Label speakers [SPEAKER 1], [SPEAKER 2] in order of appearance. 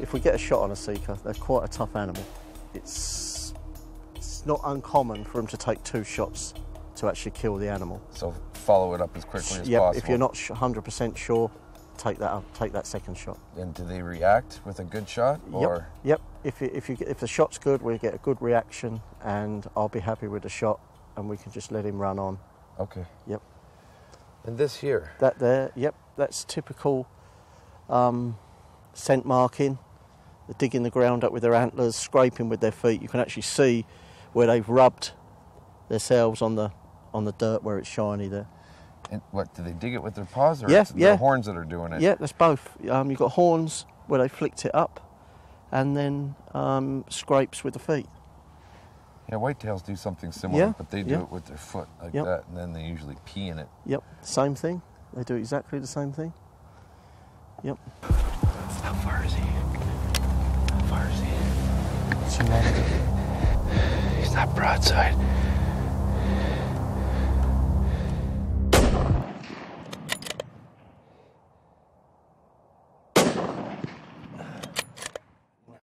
[SPEAKER 1] if we get a shot on a sika, they're quite a tough animal. It's, it's not uncommon for them to take two shots to actually kill the animal.
[SPEAKER 2] So follow it up as quickly as
[SPEAKER 1] Yep,
[SPEAKER 2] possible.
[SPEAKER 1] if you're not 100% sure, take that up, take that second shot.
[SPEAKER 2] And do they react with a good shot? Or
[SPEAKER 1] Yep, yep. If, you, if, you, if the shot's good, we get a good reaction and I'll be happy with the shot and we can just let him run on.
[SPEAKER 2] okay.
[SPEAKER 1] Yep.
[SPEAKER 2] And this here.
[SPEAKER 1] That there, yep, that's typical um, scent marking. They're digging the ground up with their antlers, scraping with their feet. You can actually see where they've rubbed themselves on the on the dirt where it's shiny there.
[SPEAKER 2] And what do they dig it with their paws or
[SPEAKER 1] Yeah,
[SPEAKER 2] it's
[SPEAKER 1] yeah.
[SPEAKER 2] the horns that are doing it?
[SPEAKER 1] Yeah, that's both. Um, you've got horns where they flicked it up, and then um, scrapes with the feet.
[SPEAKER 2] Yeah, whitetails do something similar,
[SPEAKER 1] Yeah,
[SPEAKER 2] but they do
[SPEAKER 1] yeah.
[SPEAKER 2] it with their foot like
[SPEAKER 1] Yep.
[SPEAKER 2] that, and then they usually pee in it.
[SPEAKER 1] Yep, same thing. They do exactly the same thing. Yep.
[SPEAKER 3] He's not broadside.